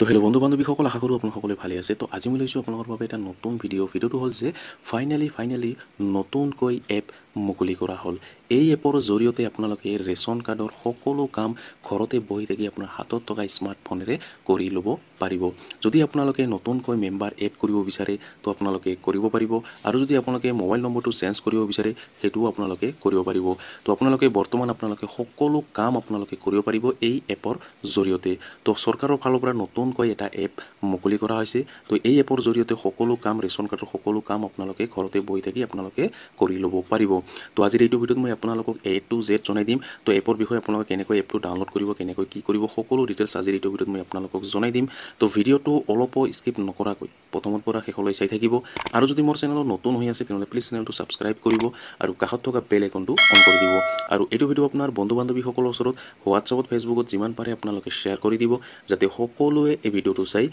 তো হেল্ল' বন্ধু বান্ধৱীসকল আশা কৰোঁ আপোনালোক ভালে আছে। তো আজি মই লৈছোঁ আপোনালোকৰ বাবে এটা নতুন ভিডিঅ' ভিডিঅ'টো হ'ল যে ফাইনেলি ফাইনেলি নতুনকৈ এপ মুকলি কৰা হ'ল। এই এপৰ জৰিয়তে আপোনালোকে ৰেচন কাৰ্ডৰ সকলো কাম ঘৰতে বহি থাকি আপোনাৰ হাতত থকা স্মাৰ্টফোনেৰে কৰি ল'ব পাৰিব। যদি আপোনালোকে নতুনকৈ মেম্বাৰ এড কৰিব বিচাৰে তো আপোনালোকে কৰিব পাৰিব। আৰু যদি আপোনালোকে মোবাইল নম্বৰটো চেঞ্জ কৰিব বিচাৰে সেইটোও আপোনালোকে কৰিব পাৰিব। তো আপোনালোকে বৰ্তমান আপোনালোকে সকলো কাম আপোনালোকে কৰিব পাৰিব এই এপৰ জৰিয়তে। তো চৰকাৰৰ ফালৰ পৰা নতুনকৈ এটা এপ মুকলি কৰা হৈছে। তো এই এপৰ জৰিয়তে সকলো কাম ৰেচন কাৰ্ডৰ সকলো কাম আপোনালোকে ঘৰতে বহি থাকি আপোনালোকে কৰি ল'ব পাৰিব। তো আজিৰ এইটো ভিডিঅ'ত মই আপোনালোকক এ টু জেড জনাই দিম। তো এপৰ বিষয়ে আপোনালোকে কেনেকৈ এপটো ডাউনলোড কৰিব কেনেকৈ কি কৰিব সকলো ডিটেইলছ আজিৰ এইটো ভিডিঅ'ত মই আপোনালোকক জনাই দিম। তো ভিডিঅ'টো অলপো স্কিপ নকৰাকৈ প্ৰথমৰ পৰা শেষলৈ চাই থাকিব। আৰু যদি মোৰ চেনেলত নতুন হৈ আছে তেনেহ'লে প্লিজ চেনেলটো ছাবস্ক্ৰাইব কৰিব আৰু কাষত থকা বেল আইকনটো অন কৰি দিব। আৰু এইটো ভিডিঅ' আপোনাৰ বন্ধু বান্ধৱীসকলৰ ওচৰত হোৱাটছআপত ফেচবুকত যিমান পাৰে আপোনালোকে শ্বেয়াৰ কৰি দিব যাতে সকলোৱে এই ভিডিঅ'টো চাই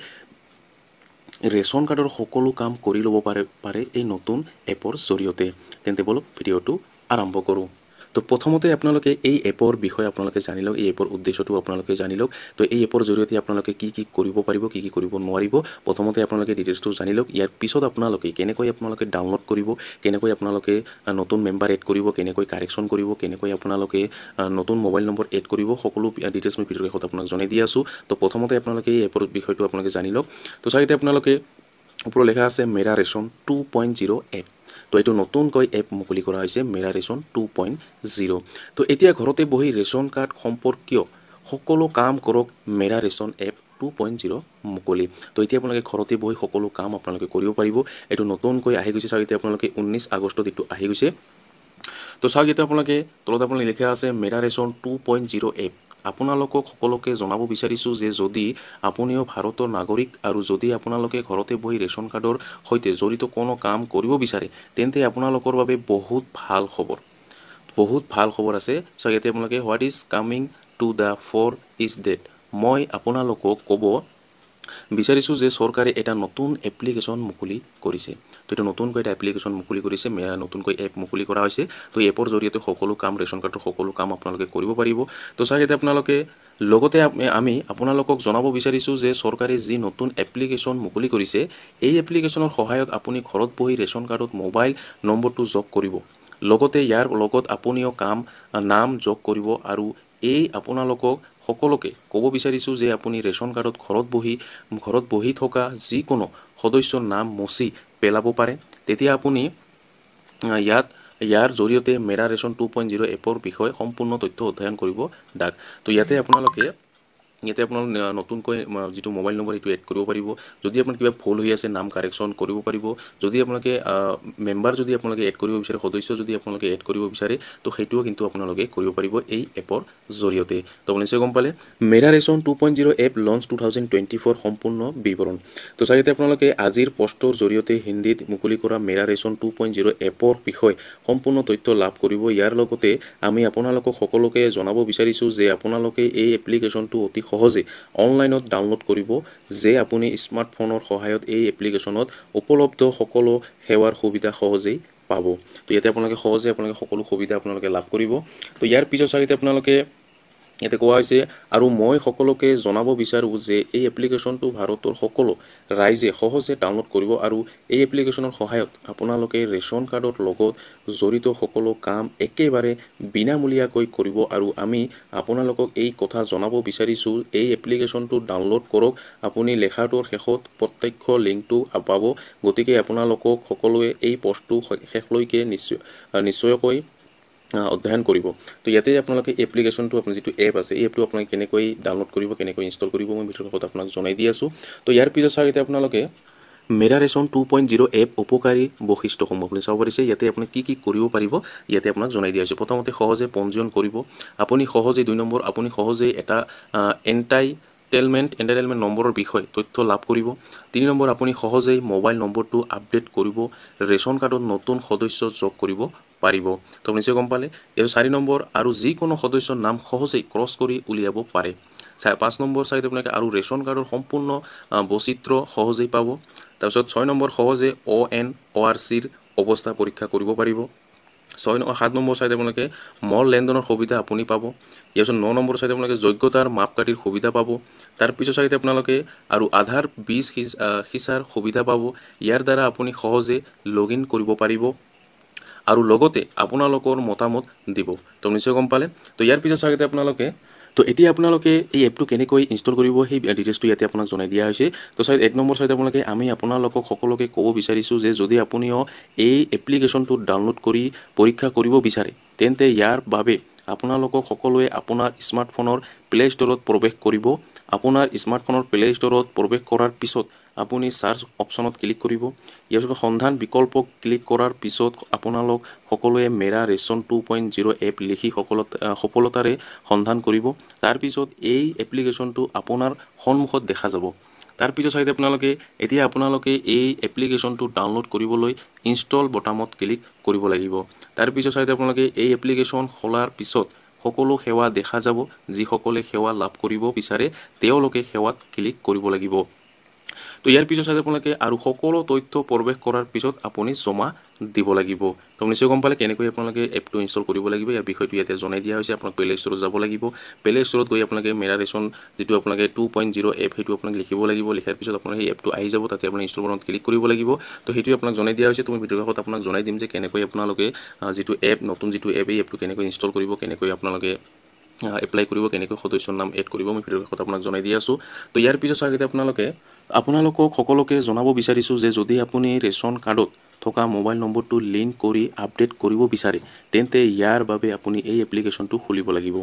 ৰেচন কাৰ্ডৰ সকলো কাম কৰি ল'ব পাৰে পাৰে এই নতুন এপৰ জৰিয়তে। তেন্তে বলক ভিডিঅ'টো আৰম্ভ কৰোঁ। তো প্ৰথমতে আপোনালোকে এই এপৰ বিষয়ে আপোনালোকে জানি লওক এই এপৰ উদ্দেশ্যটো আপোনালোকে জানি লওক। তো এই এপৰ জৰিয়তে আপোনালোকে কি কি কৰিব পাৰিব কি কি কৰিব নোৱাৰিব প্ৰথমতে আপোনালোকে ডিটেইলছটো জানি লওক। ইয়াৰ পিছত আপোনালোকে কেনেকৈ আপোনালোকে ডাউনলোড কৰিব কেনেকৈ আপোনালোকে নতুন মেম্বাৰ এড কৰিব কেনেকৈ কাৰেকশ্যন কৰিব কেনেকৈ আপোনালোকে নতুন মোবাইল নম্বৰ এড কৰিব সকলো ডিটেইলছ মই ভিডিঅ'ৰ শেষত আপোনাক জনাই দি আছোঁ। তো প্ৰথমতে আপোনালোকে এই এপৰ বিষয়টো আপোনালোকে জানি লওক। তো চাৰিতে আপোনালোকে ওপৰত লিখা আছে Mera Ration two point zero' app তো এইটো নতুনকৈ এপ মুকলি কৰা হৈছে Mera ration two point zero' তো এতিয়া ঘৰতে বহি ৰেচন কাৰ্ড সম্পৰ্কীয় সকলো কাম কৰক Mera Ration app two point zero' মুকলি। তো এতিয়া আপোনালোকে ঘৰতে বহি সকলো কাম আপোনালোকে কৰিব পাৰিব। এইটো নতুনকৈ আহি গৈছে চাওক এতিয়া আপোনালোকে ঊনৈছ আগষ্টত এইটো আহি গৈছে। তো চাওক এতিয়া আপোনালোকে তলত আপোনালোকে লিখা আছে Mera Ration two point zero' app আপোনালোকক সকলোকে জনাব বিচাৰিছোঁ যে যদি আপুনিও ভাৰতৰ নাগৰিক আৰু যদি আপোনালোকে ঘৰতে বহি ৰেচন কাৰ্ডৰ সৈতে জড়িত কোনো কাম কৰিব বিচাৰে তেন্তে আপোনালোকৰ বাবে বহুত ভাল খবৰ। বহুত ভাল খবৰ আছে। চ' ইয়াতে আপোনালোকে what is coming to the four is date মই আপোনালোকক ক'ব বিচাৰিছোঁ যে চৰকাৰে এটা নতুন এপ্লিকেশ্যন মুকলি কৰিছে। তো এইটো নতুনকৈ এটা এপ্লিকেশ্যন মুকলি কৰিছে নতুনকৈ এপ মুকলি কৰা হৈছে। তো এপৰ জৰিয়তে সকলো কাম ৰেচন কাৰ্ডৰ সকলো কাম আপোনালোকে কৰিব পাৰিব। তো এতিয়া আপোনালোকে লগতে আমি আপোনালোকক জনাব বিচাৰিছোঁ যে চৰকাৰে যি নতুন এপ্লিকেশ্যন মুকলি কৰিছে এই এপ্লিকেশ্যনৰ সহায়ত আপুনি ঘৰত বহি ৰেচন কাৰ্ডত মোবাইল নম্বৰটো যোগ কৰিব। লগতে ইয়াৰ লগত আপুনিও কাম নাম যোগ কৰিব আৰু এই আপোনালোকক সকলোকে ক'ব বিচাৰিছোঁ যে আপুনি ৰেচন কাৰ্ডত ঘৰত বহি ঘৰত বহি থকা যিকোনো সদস্যৰ নাম মচি পেলাব পাৰে। তেতিয়া আপুনি ইয়াত ইয়াৰ জৰিয়তে Mera ration two point zero' এপৰ বিষয়ে সম্পূৰ্ণ তথ্য অধ্যয়ন কৰিব। ডাক। তো ইয়াতে আপোনালোকে ইয়াতে আপোনাৰ নতুনকৈ যিটো মোবাইল নম্বৰ সেইটো এড কৰিব পাৰিব। যদি আপোনাৰ কিবা ভুল হৈ আছে নাম কাৰেকশ্যন কৰিব পাৰিব। যদি আপোনালোকে মেম্বাৰ যদি আপোনালোকে এড কৰিব বিচাৰে সদস্য যদি আপোনালোকে এড কৰিব বিচাৰে তো সেইটোও কিন্তু আপোনালোকে কৰিব পাৰিব এই এপৰ জৰিয়তে। তো নিশ্চয় গম পালে। Mera Ration two point zero' app launch two thousand twenty four সম্পূৰ্ণ বিৱৰণ। তো চাৰিতে আপোনালোকে আজিৰ পষ্টৰ জৰিয়তে হিন্দীত মুকলি কৰা Mera ration two point zero' এপৰ বিষয়ে সম্পূৰ্ণ তথ্য লাভ কৰিব। ইয়াৰ লগতে আমি আপোনালোকক সকলোকে জনাব বিচাৰিছোঁ যে আপোনালোকে এই এপ্লিকেশ্যনটো অতি সহজে অনলাইনত ডাউনলোড কৰিব যে আপুনি স্মাৰ্টফোনৰ সহায়ত এই এপ্লিকেশ্যনত উপলব্ধ সকলো সেৱাৰ সুবিধা সহজেই পাব। তো ইয়াতে আপোনালোকে সহজে আপোনালোকে সকলো সুবিধা আপোনালোকে লাভ কৰিব। তো ইয়াৰ পিছত চাৰিতে আপোনালোকে ইয়াতে কোৱা হৈছে আৰু মই সকলোকে জনাব বিচাৰোঁ যে এই এপ্লিকেশ্যনটো ভাৰতৰ সকলো ৰাইজে সহজে ডাউনলোড কৰিব আৰু এই এপ্লিকেশ্যনৰ সহায়ত আপোনালোকে ৰেচন কাৰ্ডৰ লগত জড়িত সকলো কাম একেবাৰে বিনামূলীয়াকৈ কৰিব আৰু আমি আপোনালোকক এই কথা জনাব বিচাৰিছোঁ এই এপ্লিকেশ্যনটো ডাউনলোড কৰক। আপুনি লেখাটোৰ শেষত প্ৰত্যক্ষ লিংকটো পাব। গতিকে আপোনালোকক সকলোৱে এই পষ্টটো শেষলৈকে নিশ্চয় নিশ্চয়কৈ অধ্যয়ন কৰিব। তো ইয়াতে আপোনালোকে এপ্লিকেশ্যনটো আপোনাৰ যিটো এপ আছে এই এপটো আপোনালোকে কেনেকৈ ডাউনলোড কৰিব কেনেকৈ ইনষ্টল কৰিব মই ভিতৰত কথা আপোনাক জনাই দি আছোঁ। তো ইয়াৰ পিছত চাওক এতিয়া আপোনালোকে Mera Ration two point zero' app উপকাৰী বৈশিষ্ট্যসমূহ আপুনি চাব পাৰিছে। ইয়াতে আপুনি কি কি কৰিব পাৰিব ইয়াতে আপোনাক জনাই দিয়া হৈছে। প্ৰথমতে সহজে পঞ্জীয়ন কৰিব। আপুনি সহজে দুই নম্বৰ আপুনি সহজে এটা এণ্টাই টেলমেণ্ট এণ্টাৰটেইনমেণ্ট নম্বৰৰ বিষয়ে তথ্য লাভ কৰিব। তিনি নম্বৰ আপুনি সহজেই মোবাইল নম্বৰটো আপডেট কৰিব ৰেচন কাৰ্ডত নতুন সদস্য যোগ কৰিব। পাৰিব। তো নিশ্চয় গম পালে। এই চাৰি নম্বৰ আৰু যিকোনো সদস্যৰ নাম সহজেই ক্ৰছ কৰি উলিয়াব পাৰে। পাঁচ নম্বৰ চাইড আপোনালোকে আৰু ৰেচন কাৰ্ডৰ সম্পূৰ্ণ বৈচিত্ৰ সহজেই পাব। তাৰপিছত ছয় নম্বৰ সহজে অ' এন অ' আৰ চিৰ অৱস্থা পৰীক্ষা কৰিব পাৰিব। ছয় ন সাত নম্বৰ চাইডে আপোনালোকে মল লেনদেনৰ সুবিধা আপুনি পাব। ইয়াৰ পিছত ন নম্বৰ চাইডে আপোনালোকে যোগ্যতাৰ মাপকাঠিৰ সুবিধা পাব। তাৰপিছত চাইডে আপোনালোকে আৰু আধাৰ বীজ সিঁচ সিঁচাৰ সুবিধা পাব। ইয়াৰ দ্বাৰা আপুনি সহজে লগ ইন কৰিব পাৰিব। আৰু লগতে আপোনালোকৰ মতামত দিব। তো নিশ্চয় গম পালে। তো ইয়াৰ পিছত চাগে আপোনালোকে। তো এতিয়া আপোনালোকে এই এপটো কেনেকৈ ইনষ্টল কৰিব সেই ডিটেইলছটো ইয়াতে আপোনাক জনাই দিয়া হৈছে। তো চাই এক নম্বৰ চাইড আপোনালোকে আমি আপোনালোকক সকলোকে ক'ব বিচাৰিছোঁ যে যদি আপুনিও এই এপ্লিকেশ্যনটো ডাউনলোড কৰি পৰীক্ষা কৰিব বিচাৰে তেন্তে ইয়াৰ বাবে আপোনালোকক সকলোৱে আপোনাৰ স্মাৰ্টফোনৰ প্লে' ষ্ট'ৰত প্ৰৱেশ কৰিব। আপোনাৰ স্মাৰ্টফোনৰ প্লে' ষ্ট'ৰত প্ৰৱেশ কৰাৰ পিছত আপুনি চাৰ্চ অপশ্যনত ক্লিক কৰিব। ইয়াৰ পিছত সন্ধান বিকল্প ক্লিক কৰাৰ পিছত আপোনালোক সকলোৱে Mera Ration two point zero' app লিখি সকলত সফলতাৰে সন্ধান কৰিব। তাৰপিছত এই এপ্লিকেশ্যনটো আপোনাৰ সন্মুখত দেখা যাব। তাৰপিছত চাইতে আপোনালোকে এতিয়া আপোনালোকে এই এপ্লিকেশ্যনটো ডাউনলোড কৰিবলৈ ইনষ্টল বটামত ক্লিক কৰিব লাগিব। তাৰপিছত চাইতে আপোনালোকে এই এপ্লিকেশ্যন খোলাৰ পিছত সকলো সেৱা দেখা যাব। যিসকলে সেৱা লাভ কৰিব বিচাৰে তেওঁলোকে সেৱাত ক্লিক কৰিব লাগিব। তো ইয়াৰ পিছত চাই আপোনালোকে আৰু সকলো তথ্য প্ৰৱেশ কৰাৰ পিছত আপুনি জমা দিব লাগিব। তো নিশ্চয় গম পালে কেনেকৈ আপোনালোকে এপটো ইনষ্টল কৰিব লাগিব ইয়াৰ বিষয়টো ইয়াতে জনাই দিয়া হৈছে আপোনাক প্লে ষ্ট'ৰত যাব লাগিব। প্লে ষ্ট'ৰত গৈ আপোনালোকে মেৰা ৰেচন যিটো আপোনালোকে টু পইণ্ট জিৰ' এপ সেইটো আপোনাক লিখিব লাগিব। লিখাৰ পিছত আপোনাৰ সেই এপটো আহি যাব তাতে আপুনি ইনষ্টল বটনত ক্লিক কৰিব লাগিব। তো সেইটোৱে আপোনাক জনাই দিয়া হৈছে। তুমি ভিডিঅ' কাষত আপোনাক জনাই দিম যে কেনেকৈ আপোনালোকে যিটো এপ নতুন যিটো এপ এই এপটো কেনেকৈ ইনষ্টল কৰিব কেনেকৈ আপোনালোকে এপ্লাই কৰিব কেনেকৈ সদস্যৰ নাম এড কৰিব মই ভিডিঅ'ৰ কাষত আপোনাক জনাই দি আছোঁ। তো ইয়াৰ পিছত চাগে আপোনালোকে আপোনালোকক সকলোকে জনাব বিচাৰিছোঁ যে যদি আপুনি ৰেচন কাৰ্ডত থকা মোবাইল নম্বৰটো লিংক কৰি আপডেট কৰিব বিচাৰে তেন্তে ইয়াৰ বাবে আপুনি এই এপ্লিকেশ্যনটো খুলিব লাগিব।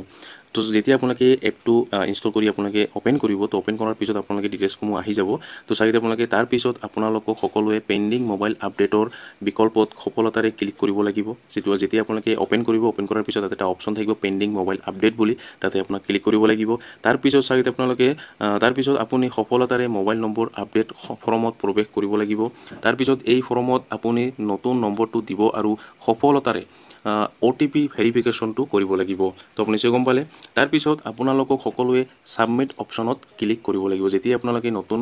তো যেতিয়া আপোনালোকে এপটো ইনষ্টল কৰি আপোনালোকে অ'পেন কৰিব তো অ'পেন কৰাৰ পিছত আপোনালোকে ডিটেইলছসমূহ আহি যাব। তো চাৰিতে আপোনালোকে তাৰপিছত আপোনালোকক সকলোৱে পেণ্ডিং মোবাইল আপডেটৰ বিকল্পত সফলতাৰে ক্লিক কৰিব লাগিব। যিটো যেতিয়া আপোনালোকে অ'পেন কৰিব অ'পেন কৰাৰ পিছত তাতে এটা অপশ্যন থাকিব পেণ্ডিং মোবাইল আপডেট বুলি। তাতে আপোনাক ক্লিক কৰিব লাগিব। তাৰপিছত চাৰিতে আপোনালোকে তাৰপিছত আপুনি সফলতাৰে মোবাইল নম্বৰ আপডেট ফৰ্মত প্ৰৱেশ কৰিব লাগিব। তাৰপিছত এই ফৰ্মত আপুনি নতুন নম্বৰটো দিব আৰু সফলতাৰে অ' টি পি ভেৰিফিকেশ্যনটো কৰিব লাগিব। তো আপুনি নিশ্চয় গম পালে তাৰপিছত আপোনালোকক সকলোৱে ছাবমিট অপশ্যনত ক্লিক কৰিব লাগিব। যেতিয়া আপোনালোকে নতুন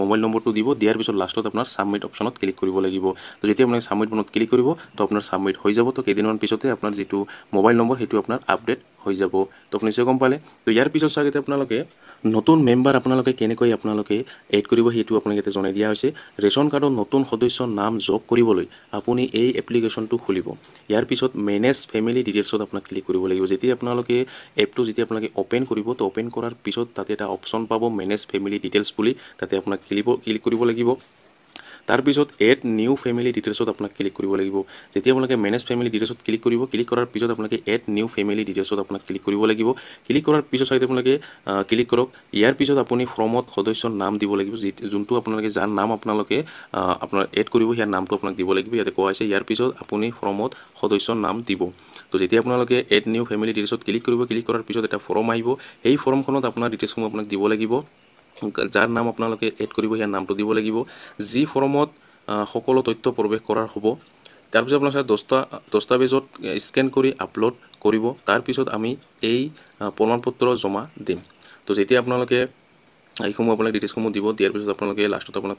মোবাইল নম্বৰটো দিব দিয়াৰ পিছত লাষ্টত আপোনাৰ ছাবমিট অপশ্যনত ক্লিক কৰিব লাগিব। তো যেতিয়া আপোনালোকে ছাবমিট বনত ক্লিক কৰিব তো আপোনাৰ ছাবমিট হৈ যাব। তো কেইদিনমান পিছতে আপোনাৰ যিটো মোবাইল নম্বৰ সেইটো আপোনাৰ আপডেট হৈ যাব। তো আপুনি নিশ্চয় গম পালে তো ইয়াৰ পিছত চাগে আপোনালোকে নতুন মেম্বাৰ আপোনালোকে কেনেকৈ আপোনালোকে এড কৰিব সেইটো আপোনাক ইয়াতে জনাই দিয়া হৈছে। ৰেচন কাৰ্ডত নতুন সদস্যৰ নাম যোগ কৰিবলৈ আপুনি এই এপ্লিকেশ্যনটো খুলিব। ইয়াৰ পিছত মেনেজ ফেমিলি ডিটেইলছত আপোনাক ক্লিক কৰিব লাগিব। যেতিয়া আপোনালোকে এপটো যেতিয়া আপোনালোকে অ'পেন কৰিব তো অ'পেন কৰাৰ পিছত তাতে এটা অপশ্যন পাব মেনেজ ফেমিলি ডিটেইলছ বুলি। তাতে আপোনাক ক্লিক ক্লিক কৰিব লাগিব। তাৰপিছত এড নিউ ফেমিলি ডিটেইলছত আপোনাক ক্লিক কৰিব লাগিব। যেতিয়া আপোনালোকে মেনেজ ফেমিলি ডিটেইলছত ক্লিক কৰিব ক্লিক কৰাৰ পিছত আপোনালোকে এড নিউ ফেমিলি ডিটেইলছত আপোনাক ক্লিক কৰিব লাগিব। ক্লিক কৰাৰ পিছত চাইতে আপোনালোকে ক্লিক কৰক। ইয়াৰ পিছত আপুনি ফৰ্মত সদস্যৰ নাম দিব লাগিব। যোনটো আপোনালোকে যাৰ নাম আপোনালোকে আপোনাৰ এড কৰিব সেই নামটো আপোনাক দিব লাগিব। ইয়াতে কোৱা হৈছে ইয়াৰ পিছত আপুনি ফৰ্মত সদস্যৰ নাম দিব। তো যেতিয়া আপোনালোকে এড নিউ ফেমিলি ডিটেইলছত ক্লিক কৰিব ক্লিক কৰাৰ পিছত এটা ফৰ্ম আহিব। সেই ফৰ্মখনত আপোনাৰ ডিটেইলছসমূহ আপোনাক দিব লাগিব। যাৰ নাম আপোনালোকে এড কৰিব সেই নামটো দিব লাগিব। যি ফৰ্মত সকলো তথ্য প্ৰৱেশ কৰাৰ হ'ব তাৰপিছত আপোনালোকে দহটা দস্তাবেজত স্কেন কৰি আপলোড কৰিব। তাৰপিছত আমি এই প্ৰমাণপত্ৰ জমা দিম। তো যেতিয়া আপোনালোকে এইসমূহ আপোনাক ডিটেইলছসমূহ দিব দিয়াৰ পিছত আপোনালোকে লাষ্টত আপোনাক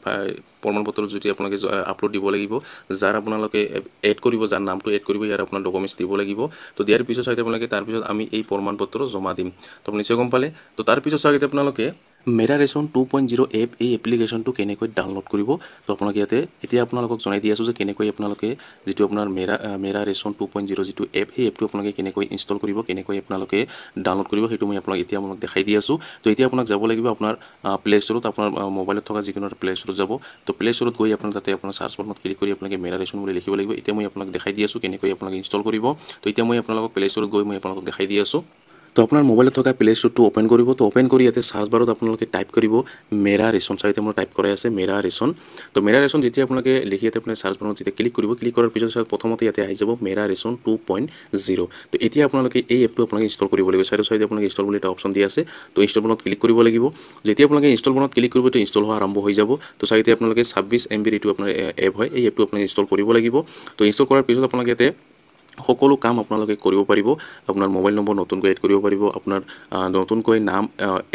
প্ৰমাণপত্ৰ যদি আপোনালোকে আপলোড দিব লাগিব যাৰ আপোনালোকে এড কৰিব যাৰ নামটো এড কৰিব ইয়াৰ আপোনাৰ ডকুমেণ্টছ দিব লাগিব। তো দিয়াৰ পিছত চাগে আপোনালোকে তাৰপিছত আমি এই প্ৰমাণপত্ৰ জমা দিম। তো নিশ্চয় গম পালে। তো তাৰপিছত চাগে আপোনালোকে Mera Ration two point zero' app এই এপ্লিকেশ্যনটো কেনেকৈ ডাউনলোড কৰিব? তো আপোনালোকে ইয়াতে এতিয়া আপোনালোকক জনাই দি আছোঁ যে কেনেকৈ আপোনালোকে যিটো আপোনাৰ Mera Mera Ration two point zero' যিটো এপ সেই এপটো আপোনালোকে কেনেকৈ ইনষ্টল কৰিব কেনেকৈ আপোনালোকে ডাউনলোড কৰিব সেইটো মই আপোনাক এতিয়া আপোনাক দেখাই দি আছোঁ। তো এতিয়া আপোনাক যাব লাগিব আপোনাৰ প্লে' ষ্ট'ৰত আপোনাৰ মোবাইলত থকা যিকোনো প্লে' ষ্ট'ৰত যাব। তো প্লে' ষ্ট'ৰত গৈ আপোনাৰ তাতে আপোনাৰ চাৰ্চ বাটনত ক্লিক কৰি আপোনালোকে মেৰা ৰেচন বুলি লিখিব লাগিব। এতিয়া মই আপোনাক দেখাই দি আছোঁ কেনেকৈ আপোনালোকে ইনষ্টল কৰিব। তো এতিয়া মই আপোনালোকক প্লে' ষ্ট'ৰত গৈ মই আপোনালোকক দেখাই দি আছোঁ। তো আপোনাৰ মোবাইলত থকা প্লে ষ্ট'ৰটো অ'পেন কৰিব। তো অ'পেন কৰি ইয়াতে চাৰ্চ বাৰত আপোনালোকে টাইপ কৰিব মেৰা ৰেচন চাৰিতে মোৰ টাইপ কৰাই আছে মেৰা ৰেচন তো মেৰা ৰেচন যেতিয়া আপোনালোকে লিখি ইয়াতে আপোনাৰ চাৰ্চ বাৰত যেতিয়া ক্লিক কৰিব ক্লিক কৰাৰ পিছত প্ৰথমতে ইয়াতে আহি যাব Mera ration two point zero' তো এতিয়া আপোনালোকে এই এপটো আপোনালোকে ইনষ্টল কৰিব লাগিব। চাইডৰ চাইডে আপোনালোকে ইনষ্টল বুলি এটা অপশ্যন দিয়া আছে। তো ইনষ্টল বনত ক্লিক কৰিব লাগিব। যেতিয়া আপোনালোকে ইনষ্টল বনত ক্লিক কৰিব তো ইনষ্টল হোৱা আৰম্ভ হৈ যাব। তো চাৰিতে আপোনালোকে ছাব্বিছ এম বিৰ এইটো আপোনাৰ এপ হয়। এই এপটো আপোনালোকে ইনষ্টল কৰিব লাগিব। তো ইনষ্টল কৰাৰ পিছত আপোনালোকে ইয়াতে সকলো কাম আপোনালোকে কৰিব পাৰিব। আপোনাৰ মোবাইল নম্বৰ নতুনকৈ এড কৰিব পাৰিব। আপোনাৰ নতুনকৈ নাম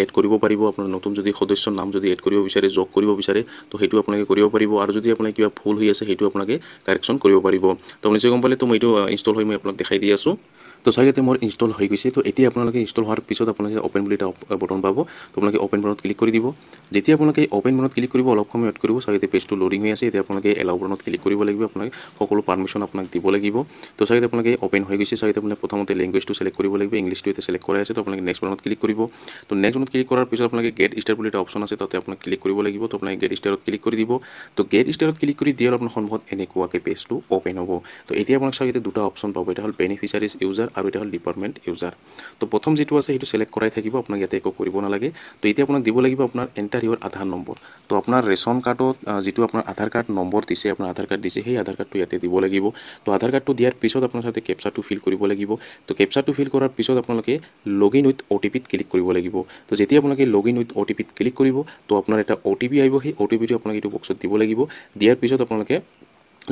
এড কৰিব পাৰিব। আপোনাৰ নতুন যদি সদস্যৰ নাম যদি এড কৰিব বিচাৰে যোগ কৰিব বিচাৰে তো সেইটো আপোনালোকে কৰিব পাৰিব। আৰু যদি আপোনাৰ কিবা ভুল হৈ আছে সেইটো আপোনালোকে কাৰেকশ্যন কৰিব পাৰিব। তো নিশ্চয় গম পালে তো মই এইটো ইনষ্টল হৈ মই আপোনাক দেখাই দি আছোঁ। তো চাই ইয়াতে মোৰ ইনষ্টল হৈ গৈছে। তো এতিয়া আপোনালোকে ইনষ্টল হোৱাৰ পিছত আপোনালোকে অ'পেন বুলি এটা বটন পাব। আপোনালোকে অ'পেন বটনত ক্লিক কৰি দিব। যেতিয়া আপোনালোকে অ'পেন বটনত ক্লিক কৰিব অলপ সময় কৰিব। চাই ইয়াতে পেজটো লোডিং হৈ আছে। এতিয়া আপোনালোকে এলাও বটনত ক্লিক কৰিব লাগিব। আপোনালোকে সকলো পাৰ্মিশ্যন আপোনাক দিব লাগিব। তো চাই আপোনালোকে অ'পেন হৈ গৈছে। চাই আপোনালোকে প্ৰথমতে লেংগুৱেজটো চিলেক্ট কৰিব লাগিব। ইংলিছটো এতিয়া চিলেক্ট কৰাই আছে। তো আপোনালোকে নেক্সট বটনত ক্লিক কৰিব। তো নেক্সট বটনত ক্লিক কৰাৰ পিছত আপোনালোকে গেট ষ্টাৰ বুলি এটা অপশ্যন আছে। তাতে আপোনাক ক্লিক কৰিব লাগিব। তো আপোনালোকে গেট ষ্টাৰত ক্লিক কৰি দিব। তো গেট ষ্টাৰত ক্লিক কৰি দিয়াৰ আপোনাৰ সন্মুখত এনেকুৱাকৈ পেজটো অ'পেন হ'ব। তো এতিয়া আপোনাক চাই দুটা অপশ্যন পাব। এটা হ'ল বেনিফিচাৰিজ ইউজাৰ আৰু এটা হ'ল ডিপাৰ্টমেণ্ট ইউজাৰ তো প্ৰথম যিটো আছে সেইটো চিলেক্ট কৰাই থাকিব আপোনাক ইয়াতে একো কৰিব নালাগে। তো এতিয়া আপোনাক দিব লাগিব আপোনাৰ এণ্টাৰ ইউৰ আধাৰ নম্বৰ। তো আপোনাৰ ৰেচন কাৰ্ডত যিটো আপোনাৰ আধাৰ কাৰ্ড নম্বৰ দিছে আপোনাৰ আধাৰ কাৰ্ড দিছে সেই আধাৰ কাৰ্ডটো ইয়াতে দিব লাগিব। তো আধাৰ কাৰ্ডটো দিয়াৰ পিছত আপোনাৰ সাথে কেপচাটো ফিল কৰিব লাগিব। তো কেপচাটো ফিল কৰাৰ পিছত আপোনালোকে log in with O' T P click কৰিব লাগিব। তো যেতিয়া আপোনালোকে log in with O' T P click কৰিব তো আপোনাৰ এটা অ' টি পি আহিব। সেই অ' টি পিটো আপোনালোকে এইটো বক্সত দিব লাগিব। দিয়াৰ পিছত আপোনালোকে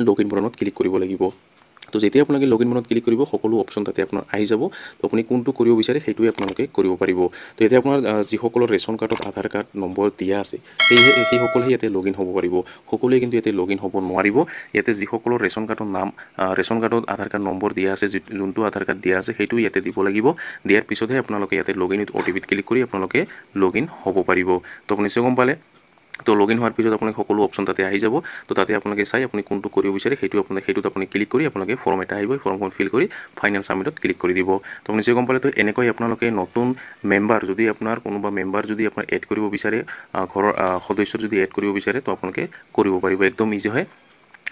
লগ ইন বটনত ক্লিক কৰিব লাগিব। তো যেতিয়া আপোনালোকে লগ ইন বটনত ক্লিক কৰিব সকলো অপশ্যন তাতে আপোনাৰ আহি যাব। তো আপুনি কোনটো কৰিব বিচাৰে সেইটোৱে আপোনালোকে কৰিব পাৰিব। তো এতিয়া আপোনাৰ যিসকলৰ ৰেচন কাৰ্ডত আধাৰ কাৰ্ড নম্বৰ দিয়া আছে সেই সেইসকলেহে ইয়াতে লগ ইন হ'ব পাৰিব। সকলোৱে কিন্তু ইয়াতে লগ ইন হ'ব নোৱাৰিব। ইয়াতে যিসকলৰ ৰেচন কাৰ্ডৰ নাম ৰেচন কাৰ্ডত আধাৰ কাৰ্ড নম্বৰ দিয়া আছে যোনটো আধাৰ কাৰ্ড দিয়া আছে সেইটো ইয়াতে দিব লাগিব। দিয়াৰ পিছতহে আপোনালোকে ইয়াতে log in O' T P click কৰি আপোনালোকে লগ ইন হ'ব পাৰিব। তো আপুনি নিশ্চয় গম পালে? তো লগ ইন হোৱাৰ পিছত আপোনাক সকলো অপশ্যন তাতে আহি যাব। তো তাতে আপোনালোকে চাই আপুনি কোনটো কৰিব বিচাৰে সেইটো আপোনাক সেইটোত আপুনি ক্লিক কৰি আপোনালোকে ফৰ্ম এটা আহিব ফৰ্মখন ফিল কৰি ফাইনেল ছাবমিটত ক্লিক কৰি দিব। তো আপুনি নিশ্চয় গম পালে তো এনেকৈ আপোনালোকে নতুন মেম্বাৰ যদি আপোনাৰ কোনোবা মেম্বাৰ যদি আপোনাৰ এড কৰিব বিচাৰে ঘৰৰ সদস্য যদি এড কৰিব বিচাৰে তো আপোনালোকে কৰিব পাৰিব। একদম ইজি হয়।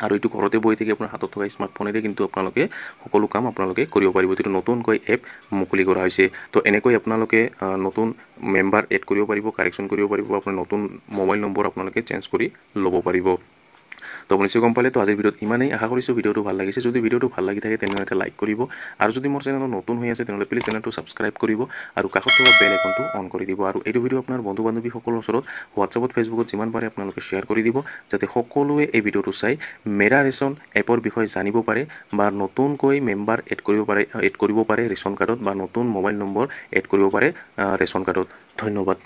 আৰু এইটো ঘৰতে বহি থাকি আপোনাৰ হাতত থকা স্মাৰ্টফোনেৰে কিন্তু আপোনালোকে সকলো কাম আপোনালোকে কৰিব পাৰিব। এইটো নতুনকৈ এপ মুকলি কৰা হৈছে। তো এনেকৈ আপোনালোকে নতুন মেম্বাৰ এড কৰিব পাৰিব কাৰেকশ্যন কৰিব পাৰিব আপোনাৰ নতুন মোবাইল নম্বৰ আপোনালোকে চেঞ্জ কৰি ল'ব পাৰিব। তো নিশ্চয় গম পালে তো আজিৰ ভিডিঅ'ত ইমানেই। আশা কৰিছোঁ ভিডিঅ'টো ভাল লাগিছে। যদি ভিডিঅ'টো ভাল লাগি থাকে তেনেহ'লে লাইক কৰিব। আৰু যদি মোৰ চেনেলত নতুন হৈ আছে তেনেহ'লে প্লিজ চেনেলটো ছাবস্ক্ৰাইব কৰিব আৰু কাষত থকা বেল আইকনটো অন কৰি দিব। আৰু এইটো ভিডিঅ' আপোনাৰ বন্ধু বান্ধৱীসকলৰ ওচৰত হোৱাটছআপত ফেচবুকত যিমান পাৰে আপোনালোকে শ্বেয়াৰ কৰি দিব যাতে সকলোৱে এই ভিডিঅ'টো চাই মেৰা ৰেচন এপৰ বিষয়ে জানিব পাৰে বা নতুনকৈ মেম্বাৰ এড কৰিব পাৰে এড কৰিব পাৰে ৰেচন কাৰ্ডত বা নতুন মোবাইল নম্বৰ এড কৰিব পাৰে ৰেচন কাৰ্ডত ধন্যবাদ।